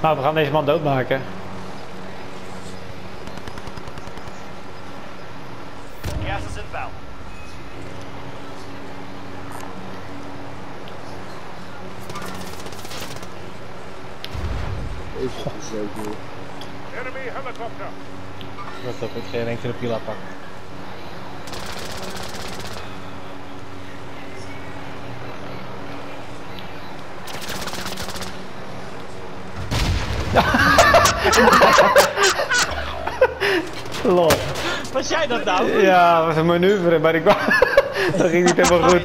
Nou, we gaan deze man doodmaken. Gas is inbound. Is zo. Enemy helicopter. Wat op, ik keer de pila pakken. Lol. Was jij dat nou? Ja, dat was een manoeuvre, maar ik wou... dat ging niet helemaal goed.